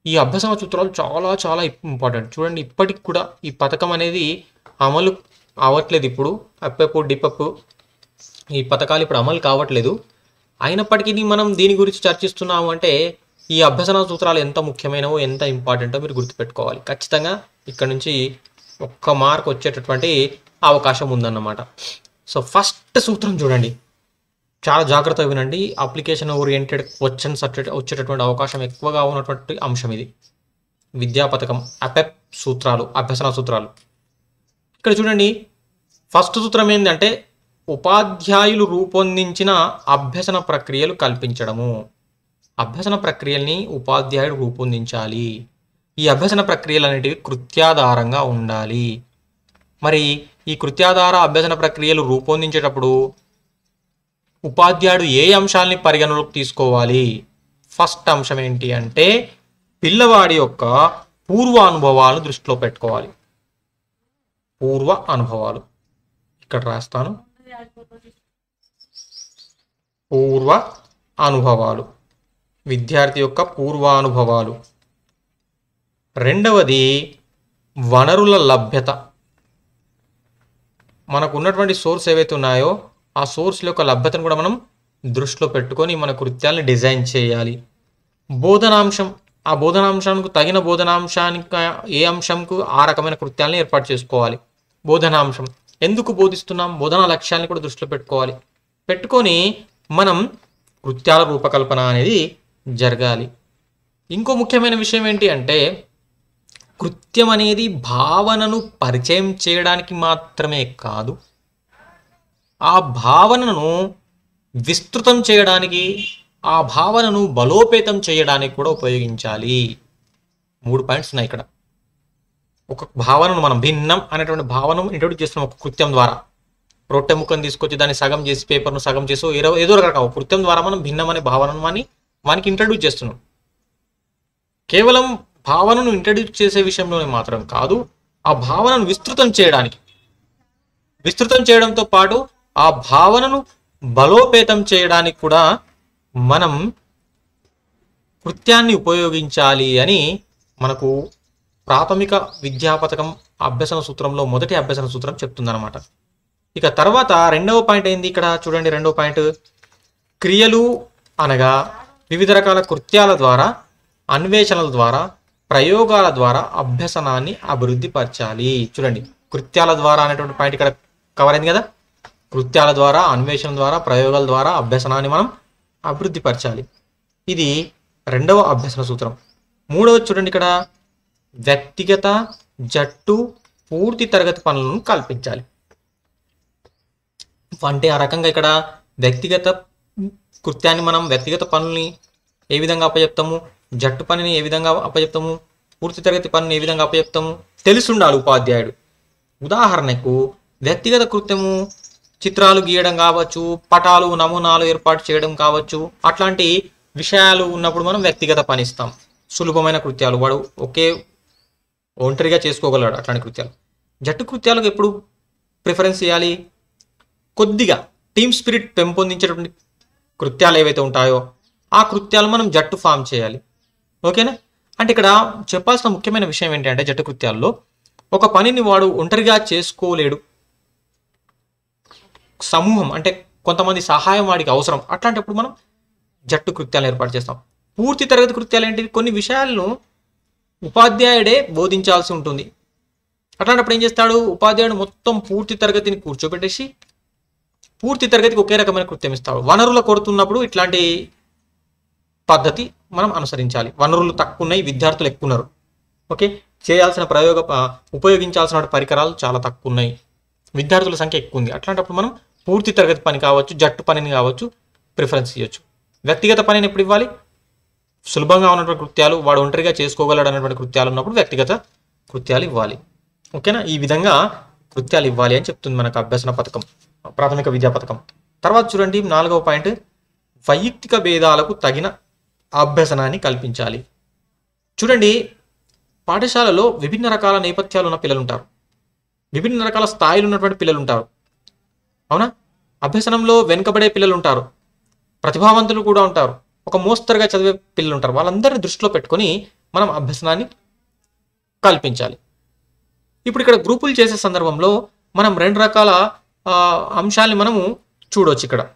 S1: ఈ అభ్యసన సూత్రాలు చాలా చాలా ఇంపార్టెంట్. చూడండి ఇప్పటికి కూడా ఈ పథకం అనేది అమలు అవ్వట్లేదు ఇప్పుడు. అప్పెప్పు డిపప్పు ఈ పథకాలు ఇప్పుడు అమలు కావట్లేదు. అయినప్పటికీ మనం దీని గురించి చర్చిస్తున్నాము అంటే ఈ అభ్యసన సూత్రాలు ఎంత ముఖ్యమైనవో ఎంత ఇంపార్టెంటో మీరు గుర్తుపెట్టుకోవాలి. ఖచ్చితంగా ఇక్కడ నుంచి ఒక్క మార్క్ వచ్చేటటువంటి అవకాశం ఉందన్నమాట. సో ఫస్ట్ సూత్రం చూడండి. చాలా జాగ్రత్తగా వినండి. అప్లికేషన్ ఓరియంటెడ్ క్వశ్చన్స్ వచ్చేటటువంటి అవకాశం ఎక్కువగా ఉన్నటువంటి అంశం ఇది. విద్యా పథకం అపెప్ సూత్రాలు అభ్యసన సూత్రాలు. ఇక్కడ చూడండి. ఫస్ట్ సూత్రం ఏంటంటే ఉపాధ్యాయులు రూపొందించిన అభ్యసన ప్రక్రియలు కల్పించడము. అభ్యసన ప్రక్రియల్ని ఉపాధ్యాయుడు రూపొందించాలి. ఈ అభ్యసన ప్రక్రియలు అనేటివి కృత్యాధారంగా ఉండాలి. మరి ఈ కృత్యాధార అభ్యసన ప్రక్రియలు రూపొందించేటప్పుడు ఉపాధ్యాయుడు ఏ అంశాలని పరిగణలోకి తీసుకోవాలి? ఫస్ట్ అంశం ఏంటి అంటే పిల్లవాడి యొక్క పూర్వ అనుభవాలను దృష్టిలో పెట్టుకోవాలి. పూర్వ అనుభవాలు. ఇక్కడ రాస్తాను. పూర్వ అనుభవాలు. విద్యార్థి యొక్క పూర్వానుభవాలు. రెండవది వనరుల లభ్యత. మనకు ఉన్నటువంటి సోర్స్ ఏవైతే ఉన్నాయో ఆ సోర్స్ యొక్క లభ్యతను కూడా మనం దృష్టిలో పెట్టుకొని మన కృత్యాలను డిజైన్ చేయాలి. బోధనాంశం. ఆ బోధనాంశానికి తగిన బోధనాంశానికి ఏ అంశంకు ఆ రకమైన కృత్యాలను ఏర్పాటు చేసుకోవాలి. బోధనాంశం. ఎందుకు బోధిస్తున్నాం? బోధనా లక్ష్యాలను కూడా దృష్టిలో పెట్టుకోవాలి. పెట్టుకొని మనం కృత్యాల రూపకల్పన అనేది జరగాలి. ఇంకో ముఖ్యమైన విషయం ఏంటి అంటే కృత్యం అనేది భావనను పరిచయం చేయడానికి మాత్రమే కాదు ఆ భావనను విస్తృతం చేయడానికి ఆ భావనను బలోపేతం చేయడానికి కూడా ఉపయోగించాలి. మూడు పాయింట్స్ ఉన్నాయి ఇక్కడ. ఒక భావనను మనం భిన్నం అనేటువంటి భావనను ఇంట్రొడ్యూస్ చేస్తున్నాం ఒక కృత్యం ద్వారా. రొట్టె ముక్కను తీసుకొచ్చి దాన్ని సగం చేసి పేపర్ను సగం చేసి ఏదో ఏదో రకం. కృత్యం ద్వారా మనం భిన్నమనే భావనను అని వానికి ఇంట్రడ్యూస్ చేస్తున్నాం. కేవలం భావనను ఇంట్రడ్యూస్ చేసే విషయంలోనే మాత్రం కాదు ఆ భావనను విస్తృతం చేయడానికి. విస్తృతం చేయడంతో పాటు ఆ భావనను బలోపేతం చేయడానికి కూడా మనం కృత్యాన్ని ఉపయోగించాలి అని మనకు ప్రాథమిక విద్యా పథకం అభ్యసన సూత్రంలో మొదటి అభ్యసన సూత్రం చెప్తుందన్నమాట. ఇక తర్వాత రెండవ పాయింట్ ఏంది ఇక్కడ? చూడండి రెండవ పాయింట్. క్రియలు అనగా వివిధ రకాల కృత్యాల ద్వారా అన్వేషణల ద్వారా ప్రయోగాల ద్వారా అభ్యసనాన్ని అభివృద్ధి పరచాలి. చూడండి కృత్యాల ద్వారా అనేటువంటి పాయింట్ ఇక్కడ కవర్ అయింది కదా? కృత్యాల ద్వారా అన్వేషణ ద్వారా ప్రయోగాల ద్వారా అభ్యసనాన్ని మనం అభివృద్ధి పరచాలి. ఇది రెండవ అభ్యసన సూత్రం. మూడవ చూడండి ఇక్కడ వ్యక్తిగత జట్టు పూర్తి తరగతి పనులను కల్పించాలి. అంటే ఆ రకంగా ఇక్కడ వ్యక్తిగత కృత్యాన్ని మనం వ్యక్తిగత పనుల్ని ఏ విధంగా అప్పచెప్తాము జట్టు పనిని ఏ విధంగా అప్పచెప్తాము పూర్తి తరగతి పనిని ఏ విధంగా అప్పచెప్తాము తెలుసుండాలి ఉపాధ్యాయుడు. ఉదాహరణకు వ్యక్తిగత కృత్యము చిత్రాలు గీయడం కావచ్చు పటాలు నమూనాలు ఏర్పాటు చేయడం కావచ్చు అట్లాంటి విషయాలు ఉన్నప్పుడు మనం వ్యక్తిగత పని ఇస్తాం. సులభమైన కృత్యాలు. వాడు ఒకే ఒంటరిగా చేసుకోగలడు అట్లాంటి కృత్యాలు. జట్టు కృత్యాలకు ఎప్పుడు ప్రిఫరెన్స్ ఇవ్వాలి కొద్దిగా టీమ్ స్పిరిట్ పెంపొందించేటువంటి కృత్యాలు ఏవైతే ఉంటాయో ఆ కృత్యాలు మనం జట్టు ఫామ్ చేయాలి. ఓకేనా? అంటే ఇక్కడ చెప్పాల్సిన ముఖ్యమైన విషయం ఏంటంటే జట్టు కృత్యాల్లో ఒక పనిని వాడు ఒంటరిగా చేసుకోలేడు. సమూహం అంటే కొంతమంది సహాయం వాడికి అవసరం. అట్లాంటప్పుడు మనం జట్టు కృత్యాలను ఏర్పాటు చేస్తాం. పూర్తి తరగతి కృత్యాలు ఏంటి? కొన్ని విషయాలను ఉపాధ్యాయుడే బోధించాల్సి ఉంటుంది. అట్లాంటప్పుడు ఏం చేస్తాడు? ఉపాధ్యాయుడు మొత్తం పూర్తి తరగతిని కూర్చోబెట్టేసి పూర్తి తరగతికి ఒకే రకమైన కృత్యం ఇస్తాడు. వనరుల కొడుతున్నప్పుడు ఇట్లాంటి పద్ధతి మనం అనుసరించాలి. వనరులు తక్కువ ఉన్నాయి విద్యార్థులు ఎక్కువ ఉన్నారు ఓకే? చేయాల్సిన ప్రయోగ ఉపయోగించాల్సిన పరికరాలు చాలా తక్కువ ఉన్నాయి విద్యార్థుల సంఖ్య ఎక్కువ ఉంది అట్లాంటప్పుడు మనం పూర్తి తరగతి పని కావచ్చు జట్టు పనిని కావచ్చు ప్రిఫరెన్స్ ఇవ్వచ్చు వ్యక్తిగత పనిని ఎప్పుడు ఇవ్వాలి? సులభంగా ఉన్నటువంటి కృత్యాలు వాడు ఒంటరిగా చేసుకోగలడు అనేటువంటి కృత్యాలు ఉన్నప్పుడు వ్యక్తిగత కృత్యాలు ఇవ్వాలి. ఓకేనా? ఈ విధంగా కృత్యాలు ఇవ్వాలి అని చెప్తుంది మనకు అభ్యసన పథకం. ప్రాథమిక విద్యా పథకం. తర్వాత చూడండి నాలుగవ పాయింట్ వైయక్తిక భేదాలకు తగిన అభ్యసనాన్ని కల్పించాలి. చూడండి పాఠశాలలో విభిన్న రకాల నేపథ్యాలు ఉన్న పిల్లలు ఉంటారు విభిన్న రకాల స్థాయిలు ఉన్నటువంటి పిల్లలు ఉంటారు అవునా? అభ్యసనంలో వెనుకబడే పిల్లలు ఉంటారు ప్రతిభావంతులు కూడా ఉంటారు. ఒక మోస్తరుగా చదివే పిల్లలు ఉంటారు వాళ్ళందరినీ దృష్టిలో పెట్టుకొని మనం అభ్యసనాన్ని కల్పించాలి. ఇప్పుడు ఇక్కడ గ్రూపులు చేసే సందర్భంలో మనం రెండు రకాల అంశాల్ని మనము చూడవచ్చు ఇక్కడ.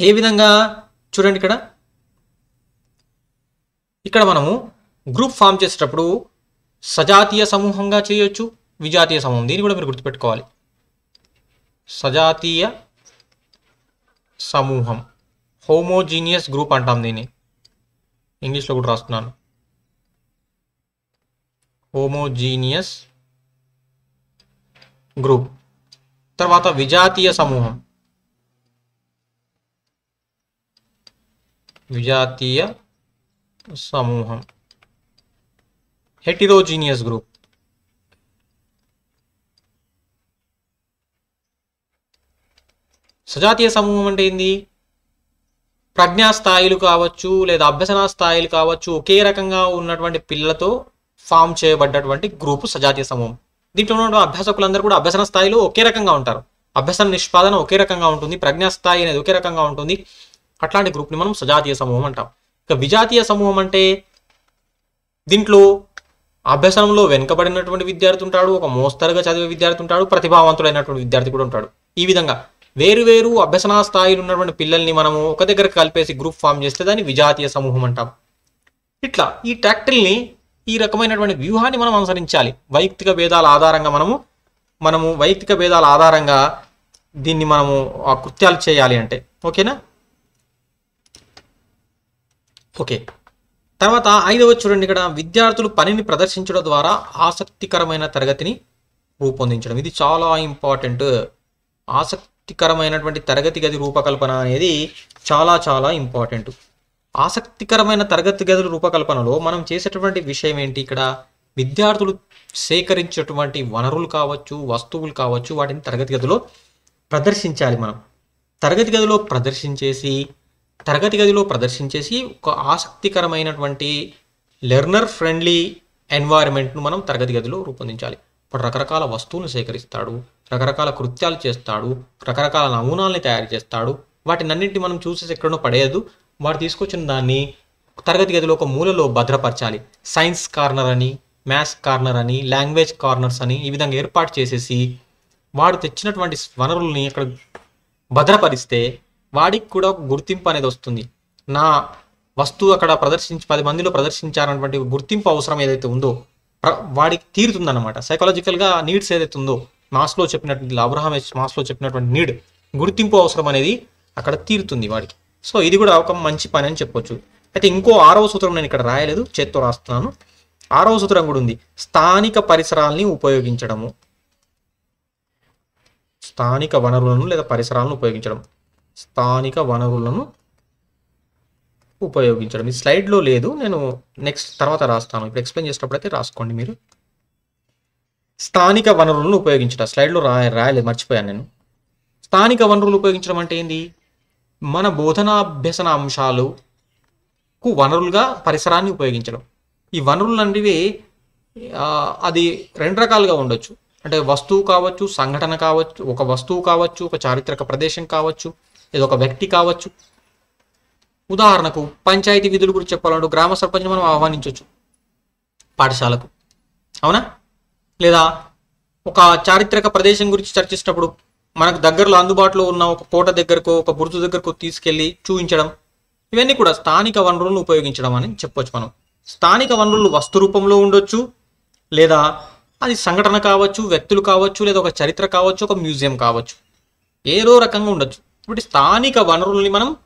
S1: ఏ విధంగా చూడండి ఇక్కడ. ఇక్కడ మనము గ్రూప్ ఫామ్ చేసేటప్పుడు సజాతీయ సమూహంగా చేయొచ్చు విజాతీయ సమూహం. దీన్ని కూడా మీరు గుర్తుపెట్టుకోవాలి. సజాతీయ సమూహం. హోమోజీనియస్ గ్రూప్ అంటాం దీన్ని. ఇంగ్లీష్లో కూడా రాస్తున్నాను. Homogeneous group. తర్వాత విజాతీయ సమూహం. విజాతీయ సమూహం. హెటిరోజీనియస్ గ్రూప్ సజాతీయ సమూహం అంటే ఏంది? ప్రజ్ఞా స్థాయిలు కావచ్చు లేదా అభ్యసన స్థాయిలు కావచ్చు ఒకే రకంగా ఉన్నటువంటి పిల్లలతో ఫామ్ చేయబడ్డటువంటి గ్రూపు సజాతీయ సమూహం. దీంట్లో ఉన్న అభ్యాసకులందరూ కూడా అభ్యసన స్థాయిలో ఒకే రకంగా ఉంటారు. అభ్యసన నిష్పాదన ఒకే రకంగా ఉంటుంది. ప్రజ్ఞా స్థాయి అనేది ఒకే రకంగా ఉంటుంది. అట్లాంటి గ్రూప్ని మనం సజాతీయ సమూహం అంటాం. ఇక విజాతీయ సమూహం అంటే దీంట్లో అభ్యసనంలో వెనుకబడినటువంటి విద్యార్థి ఉంటాడు ఒక మోస్తరుగా చదివే విద్యార్థి ఉంటాడు ప్రతిభావంతుడైనటువంటి విద్యార్థి కూడా ఉంటాడు. ఈ విధంగా వేరు వేరు అభ్యసన స్థాయిలో ఉన్నటువంటి పిల్లల్ని మనము ఒక దగ్గర కలిపేసి గ్రూప్ ఫామ్ చేస్తే దాన్ని విజాతీయ సమూహం అంటాం. ఇట్లా ఈ ట్యాక్టిల్ని ఈ రకమైనటువంటి వ్యూహాన్ని మనం అనుసరించాలి. వైయక్తిక భేదాల ఆధారంగా మనము మనము వైయక్తిక భేదాల ఆధారంగా దీన్ని మనము ఆ కృత్యాలు చేయాలి అంటే. ఓకేనా? ఓకే. తర్వాత ఐదవ చూడండి ఇక్కడ. విద్యార్థులు పనిని ప్రదర్శించడం ద్వారా ఆసక్తికరమైన తరగతిని రూపొందించడం. ఇది చాలా ఇంపార్టెంట్. ఆసక్తికరమైనటువంటి తరగతి గది రూపకల్పన అనేది చాలా చాలా ఇంపార్టెంట్. ఆసక్తికరమైన తరగతి గదుల రూపకల్పనలో మనం చేసేటటువంటి విషయం ఏంటి? ఇక్కడ విద్యార్థులు సేకరించేటువంటి వనరులు కావచ్చు వస్తువులు కావచ్చు వాటిని తరగతి గదిలో ప్రదర్శించాలి మనం. తరగతి గదిలో ప్రదర్శించేసి తరగతి గదిలో ప్రదర్శించేసి ఒక ఆసక్తికరమైనటువంటి లెర్నర్ ఫ్రెండ్లీ ఎన్వైరన్మెంట్ను మనం తరగతి గదిలో రూపొందించాలి. ఇప్పుడు రకరకాల వస్తువులను సేకరిస్తాడు రకరకాల కృత్యాలు చేస్తాడు రకరకాల నమూనాల్ని తయారు చేస్తాడు వాటినన్నింటినీ మనం చూసేసి ఎక్కడనో పడేయదు వాడు తీసుకొచ్చిన దాన్ని తరగతి గదిలో ఒక మూలలో భద్రపరచాలి. సైన్స్ కార్నర్ అని మ్యాథ్స్ కార్నర్ అని లాంగ్వేజ్ కార్నర్స్ అని ఈ విధంగా ఏర్పాటు చేసేసి వాడు తెచ్చినటువంటి వనరుల్ని అక్కడ భద్రపరిస్తే వాడికి కూడా ఒక గుర్తింపు అనేది వస్తుంది. నా వస్తువు అక్కడ ప్రదర్శించి పది మందిలో ప్రదర్శించారన్నటువంటి గుర్తింపు అవసరం ఏదైతే ఉందో ప్ర- వాడికి తీరుతుందన్నమాట. సైకలాజికల్గా నీడ్స్ ఏదైతే ఉందో మాస్లో చెప్పినటువంటి అబ్రహాం మాస్లో చెప్పినటువంటి నీడ్ గుర్తింపు అవసరం అనేది అక్కడ తీరుతుంది వాడికి. సో ఇది కూడా ఒక మంచి పని అని చెప్పొచ్చు. అయితే ఇంకో ఆరవ సూత్రం నేను ఇక్కడ రాయలేదు చేత్తో రాస్తున్నాను. ఆరవ సూత్రం కూడా ఉంది. స్థానిక పరిసరాల్ని ఉపయోగించడము. స్థానిక వనరులను లేదా పరిసరాలను ఉపయోగించడం. స్థానిక వనరులను ఉపయోగించడం. ఈ స్లైడ్లో లేదు నేను నెక్స్ట్ తర్వాత రాస్తాను. ఇప్పుడు ఎక్స్ప్లెయిన్ చేసేటప్పుడు అయితే రాసుకోండి మీరు. స్థానిక వనరులను ఉపయోగించడం స్లైడ్లో రా రాయలేదు మర్చిపోయాను నేను. స్థానిక వనరులు ఉపయోగించడం అంటే ఏంటి మన బోధనాభ్యసన అంశాలకు వనరులుగా పరిసరాన్ని ఉపయోగించడం. ఈ వనరులు అనేవి అది రెండు రకాలుగా ఉండొచ్చు. అంటే వస్తువు కావచ్చు సంఘటన కావచ్చు ఒక వస్తువు కావచ్చు ఒక చారిత్రక ప్రదేశం కావచ్చు ఏదో ఒక వ్యక్తి కావచ్చు. ఉదాహరణకు పంచాయతీ విధుల గురించి చెప్పాలంటే గ్రామ సర్పంచ్ని మనం ఆహ్వానించవచ్చు పాఠశాలకు. అవునా? లేదా ఒక చారిత్రక ప్రదేశం గురించి చర్చించినప్పుడు మనకు దగ్గరలో అందుబాటులో ఉన్న ఒక కోట దగ్గరకు ఒక బురుజు దగ్గరకు తీసుకెళ్ళి చూపించడం ఇవన్నీ కూడా స్థానిక వనరులను ఉపయోగించడం అని చెప్పొచ్చు మనం. స్థానిక వనరులు వస్తు రూపంలో ఉండొచ్చు లేదా అది సంఘటన కావచ్చు వ్యక్తులు కావచ్చు లేదా ఒక చరిత్ర కావచ్చు ఒక మ్యూజియం కావచ్చు. ఏదో రకంగా ఉండొచ్చు. ఇప్పుడు స్థానిక వనరుల్ని మనం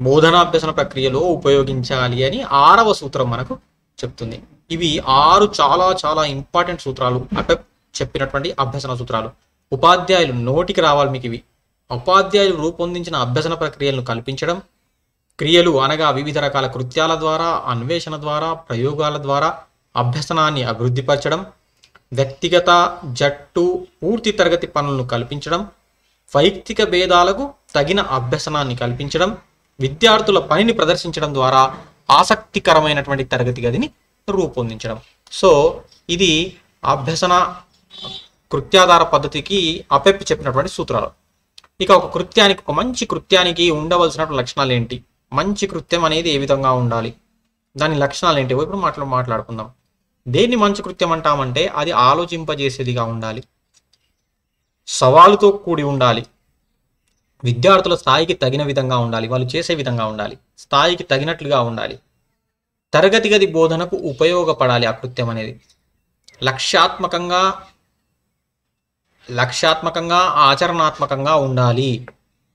S1: బోధనాభ్యసన ప్రక్రియలో ఉపయోగించాలి అని ఆరవ సూత్రం మనకు చెప్తుంది. ఇవి ఆరు చాలా చాలా ఇంపార్టెంట్ సూత్రాలు అట చెప్పినటువంటి అభ్యసన సూత్రాలు. ఉపాధ్యాయులు నోటికి రావాలి మీకు ఇవి. ఉపాధ్యాయులు రూపొందించిన అభ్యసన ప్రక్రియలను కల్పించడం క్రియలు అనగా వివిధ రకాల కృత్యాల ద్వారా అన్వేషణ ద్వారా ప్రయోగాల ద్వారా అభ్యసనాన్ని అభివృద్ధిపరచడం వ్యక్తిగత జట్టు పూర్తి తరగతి పనులను కల్పించడం వైయక్తిక భేదాలకు తగిన అభ్యసనాన్ని కల్పించడం విద్యార్థుల పనిని ప్రదర్శించడం ద్వారా ఆసక్తికరమైనటువంటి తరగతి గదిని రూపొందించడం. సో ఇది అభ్యసన కృత్యాధార పద్ధతికి అపెప్ చెప్పినటువంటి సూత్రాలు. ఇక ఒక కృత్యానికి ఒక మంచి కృత్యానికి ఉండవలసినటువంటి లక్షణాలు ఏంటి? మంచి కృత్యం అనేది ఏ విధంగా ఉండాలి? దాని లక్షణాలు ఏంటి? ఇప్పుడు మాట్లా మాట్లాడుకుందాం. దేన్ని మంచి కృత్యం అంటామంటే అది ఆలోచింపజేసేదిగా ఉండాలి. సవాలుతో కూడి ఉండాలి. విద్యార్థుల స్థాయికి తగిన విధంగా ఉండాలి. వాళ్ళు చేసే విధంగా ఉండాలి. స్థాయికి తగినట్లుగా ఉండాలి. తరగతి గది బోధనకు ఉపయోగపడాలి ఆ కృత్యం అనేది. లక్ష్యాత్మకంగా లక్ష్యాత్మకంగా ఆచరణాత్మకంగా ఉండాలి.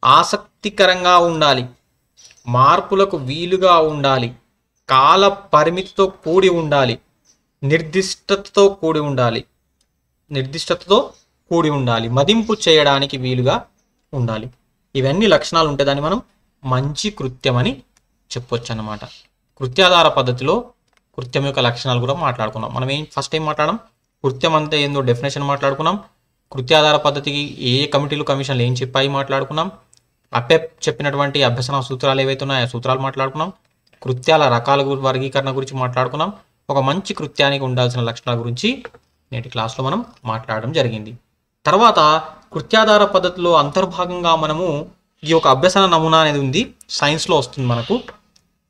S1: ఆసక్తికరంగా ఉండాలి. మార్పులకు వీలుగా ఉండాలి. కాల పరిమితితో కూడి ఉండాలి. నిర్దిష్టతతో కూడి ఉండాలి. నిర్దిష్టతతో కూడి ఉండాలి. మదింపు చేయడానికి వీలుగా ఉండాలి. ఇవన్నీ లక్షణాలు ఉంటే దాన్ని మనం మంచి కృత్యం అని చెప్పొచ్చు అన్నమాట కృత్యాధార పద్ధతిలో కృత్యం యొక్క లక్షణాలు కూడా మాట్లాడుకున్నాం మనం ఏం ఫస్ట్ ఏం మాట్లాడడం? కృత్యం అంటే ఏందో డెఫినేషన్ మాట్లాడుకున్నాం. కృత్యాధార పద్ధతికి ఏ కమిటీలు కమిషన్లు ఏం చెప్పాయి మాట్లాడుకున్నాం. అపెప్ చెప్పినటువంటి అభ్యసన సూత్రాలు ఏవైతే ఉన్నాయో సూత్రాలు మాట్లాడుకున్నాం. కృత్యాల రకాల వర్గీకరణ గురించి మాట్లాడుకున్నాం. ఒక మంచి కృత్యానికి ఉండాల్సిన లక్షణాల గురించి నేటి క్లాస్లో మనం మాట్లాడడం జరిగింది. తర్వాత కృత్యాధార పద్ధతిలో అంతర్భాగంగా మనము ఈ యొక్క అభ్యసన నమూనా అనేది ఉంది. సైన్స్లో వస్తుంది మనకు.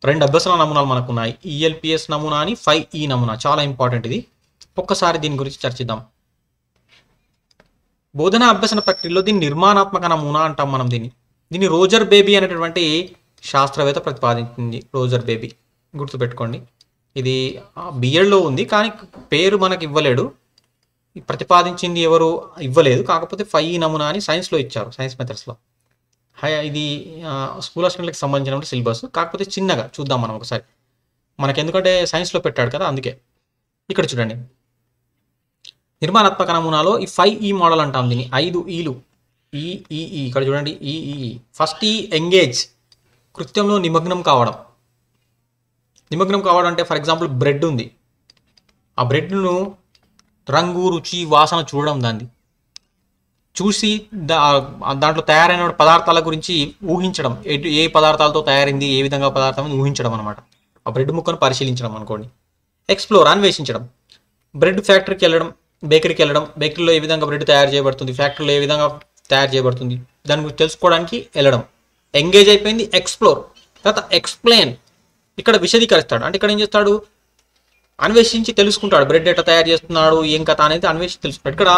S1: రెండు అభ్యసన నమూనాలు మనకు ఉన్నాయి. ఈఎల్పిఎస్ నమూనా అని ఫైవ్ ఈ నమూనా. చాలా ఇంపార్టెంట్ ఇది. ఒక్కసారి దీని గురించి చర్చిద్దాం. బోధన అభ్యసన ప్రక్రియలో దీన్ని నిర్మాణాత్మక నమూనా అంటాం మనం దీన్ని. దీన్ని రోజర్ బేబీ అనేటటువంటి శాస్త్రవేత్త ప్రతిపాదించింది. Roger Bybee. గుర్తుపెట్టుకోండి. ఇది బిఎడ్లో ఉంది కానీ పేరు మనకి ఇవ్వలేడు. ప్రతిపాదించింది ఎవరు? ఇవ్వలేదు. కాకపోతే ఫైవ్ నమూనా అని సైన్స్లో ఇచ్చారు సైన్స్ మెథడ్స్లో. హై ఇది స్కూల్ అసిస్టెంట్లకు సంబంధించిన సిలబస్. కాకపోతే చిన్నగా చూద్దాం మనం ఒకసారి. మనకి ఎందుకంటే సైన్స్లో పెట్టాడు కదా అందుకే. ఇక్కడ చూడండి. నిర్మాణాత్మక నమూనాలో ఈ ఫైవ్ e ఈ మోడల్ అంటాం దీన్ని. ఐదు e ఈలు ఈఈఈ e, ఇక్కడ చూడండి. ఈఈఈ ఫస్ట్ ఈ ఎంగేజ్ కృత్యంలో నిమగ్నం కావడం. నిమగ్నం కావడం అంటే ఫర్ ఎగ్జాంపుల్ బ్రెడ్ ఉంది. ఆ బ్రెడ్ను రంగు రుచి వాసన చూడడం దాన్ని. చూసి దాంట్లో తయారైన పదార్థాల గురించి ఊహించడం. ఎటు ఏ పదార్థాలతో తయారైంది ఏ విధంగా పదార్థం అని ఊహించడం అనమాట ఆ బ్రెడ్ ముక్కను పరిశీలించడం అనుకోండి. ఎక్స్ప్లోర్ అన్వేషించడం. బ్రెడ్ ఫ్యాక్టరీకి వెళ్ళడం. బేకరీకి వెళ్ళడం బేకరీలో ఏ విధంగా బ్రెడ్ తయారు చేయబడుతుంది ఫ్యాక్టరీలో ఏ విధంగా తయారు చేయబడుతుంది దాని గురించి తెలుసుకోవడానికి వెళ్ళడం. ఎంగేజ్ అయిపోయింది ఎక్స్ప్లోర్. తర్వాత ఎక్స్ప్లెయిన్ ఇక్కడ విశదీకరిస్తాడు. అంటే ఇక్కడ ఏం చేస్తాడు? అన్వేషించి తెలుసుకుంటాడు. బ్రెడ్ ఎట్లా తయారు చేస్తున్నాడు ఏం కథ అనేది అన్వేషించి తెలుసుకుంటాడు. ఇక్కడ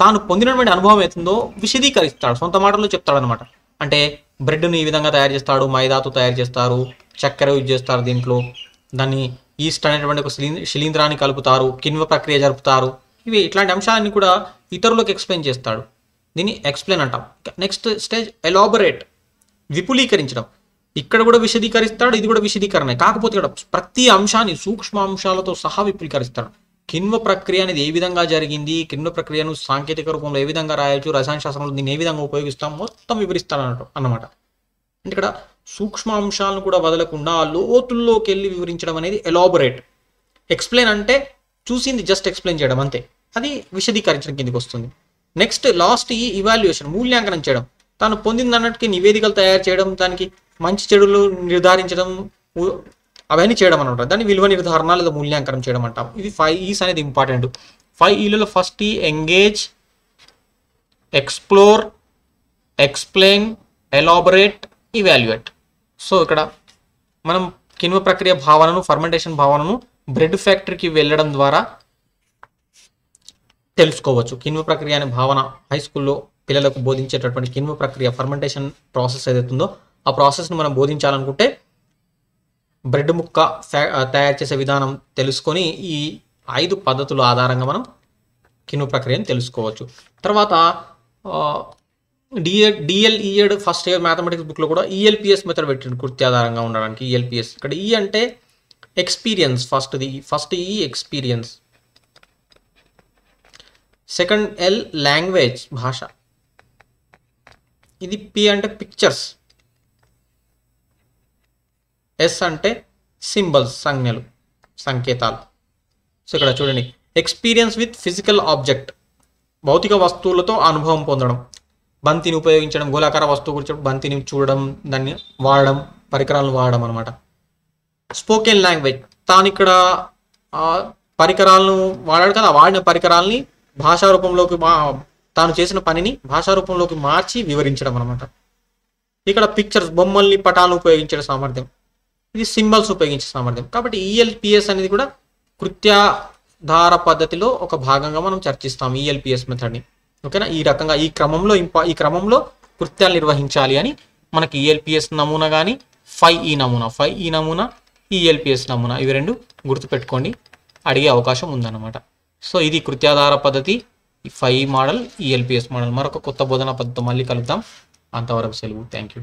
S1: తాను పొందినటువంటి అనుభవం అవుతుందో విశదీకరిస్తాడు. సొంత మాటల్లో చెప్తాడు అనమాట అంటే బ్రెడ్ని ఈ విధంగా తయారు చేస్తాడు మైదాతో తయారు చేస్తారు చక్కెర యూజ్ చేస్తారు దీంట్లో. దాన్ని ఈస్ట్ అనేటువంటి ఒక శిలీంద్రాన్ని కలుపుతారు కిన్వ ప్రక్రియ జరుపుతారు. ఇవి ఇట్లాంటి అంశాలన్నీ కూడా ఇతరులకు ఎక్స్ప్లెయిన్ చేస్తాడు. దీన్ని ఎక్స్ప్లెయిన్ అంటాం. నెక్స్ట్ స్టేజ్ ఎలాబొరేట్ విపులీకరించడం. ఇక్కడ కూడా విశదీకరిస్తాడు ఇది కూడా విశదీకరణ. కాకపోతే ఇక్కడ ప్రతి అంశాన్ని సూక్ష్మ అంశాలతో సహా విపులీకరిస్తాడు. కిన్వ ప్రక్రియ అనేది ఏ విధంగా జరిగింది కిన్వ ప్రక్రియను సాంకేతిక రూపంలో ఏ విధంగా రాయొచ్చు రసాయన శాస్త్రంలో దీన్ని ఏ విధంగా ఉపయోగిస్తాం మొత్తం వివరిస్తాడు అన్నట్టు అన్నమాట. అంటే ఇక్కడ సూక్ష్మ అంశాలను కూడా వదలకుండా లోతుల్లోకి వెళ్ళి వివరించడం అనేది ఎలాబొరేట్ ఎక్స్ప్లెయిన్ అంటే చూసింది జస్ట్ ఎక్స్ప్లెయిన్ చేయడం అంతే. అది విశదీకరించడం కిందకి వస్తుంది. నెక్స్ట్ లాస్ట్ ఈ ఇవాల్యుయేషన్ మూల్యాంకనం చేయడం. తాను పొందిందన్నట్టుకి నివేదికలు తయారు చేయడం దానికి మంచి చెడులు నిర్ధారించడం అవన్నీ చేయడం అనమాట దాన్ని విలువ నిర్ధారణ లేదా మూల్యాంకనం చేయడం అంటాం. ఇది ఫైవ్ ఈస్ అనేది important five ఈలలో first E engage explore explain elaborate evaluate so ఇక్కడ మనం కిన్వ ప్రక్రియ భావనను ఫర్మెంటేషన్ భావనను బ్రెడ్ ఫ్యాక్టరీకి వెళ్ళడం ద్వారా తెలుసుకోవచ్చు. కిణ్వ ప్రక్రియ అనే భావన హై స్కూల్లో పిల్లలకు బోధించేటటువంటి కిణ్వ ప్రక్రియ ఫర్మెంటేషన్ ప్రాసెస్ ఏదైతుందో ఆ ప్రాసెస్ని మనం బోధించాలనుకుంటే బ్రెడ్ ముక్క తయారు చేసే విధానం తెలుసుకొని ఈ ఐదు పద్ధతుల ఆధారంగా మనం కిణ్వ ప్రక్రియను తెలుసుకోవచ్చు. తర్వాత DEd DElEd first year mathematics బుక్లో కూడా ఈఎల్పిఎస్ మెథడ్ పెట్టిండు కృత్య ఆధారంగా ఉండడానికి. ఈఎల్పిఎస్ ఇక్కడ ఈ అంటే ఎక్స్పీరియన్స్ ఫస్ట్ది ఫస్ట్ ఈ ఎక్స్పీరియన్స్ సెకండ్ ఎల్ లాంగ్వేజ్ భాష. ఇది పి అంటే పిక్చర్స్ ఎస్ అంటే సింబల్స్ సంజ్ఞలు సంకేతాలు. సో ఇక్కడ చూడండి. ఎక్స్పీరియన్స్ విత్ ఫిజికల్ ఆబ్జెక్ట్ భౌతిక వస్తువులతో అనుభవం పొందడం. బంతిని ఉపయోగించడం గోళాకార వస్తువు గురించి బంతిని చూడడం దాన్ని వాడడం పరికరాలను వాడడం అనమాట స్పోకెన్ లాంగ్వేజ్ తాను ఇక్కడ పరికరాలను వాడాడు కదా వాడిన పరికరాలని భాషా రూపంలోకి మా తాను చేసిన పనిని భాషా రూపంలోకి మార్చి వివరించడం అనమాట ఇక్కడ పిక్చర్స్ బొమ్మల్ని పటాలను ఉపయోగించే సామర్థ్యం. ఇది సింబల్స్ ఉపయోగించే సామర్థ్యం. కాబట్టి ఈఎల్పిఎస్ అనేది కూడా కృత్యాధార పద్ధతిలో ఒక భాగంగా మనం చర్చిస్తాం ఈఎల్పిఎస్ మెథడ్ని ఓకేనా ఈ రకంగా ఈ క్రమంలో ఇంపా ఈ క్రమంలో కృత్యాలు నిర్వహించాలి అని మనకి ఈఎల్పిఎస్ నమూనా కానీ ఫైవ్ ఈ నమూనా ఫైవ్ ఈ నమూనా ఈఎల్పిఎస్ నమూనా ఇవి రెండు గుర్తుపెట్టుకోండి. అడిగే అవకాశం ఉందన్నమాట. సో ఇది కృత్యాధార పద్ధతి ఫైవ్ మోడల్ ఈఎల్పిఎస్ మోడల్. మరొక కొత్త బోధనా పద్ధతి మళ్ళీ కలుద్దాం. అంతవరకు సెలవు. Thank you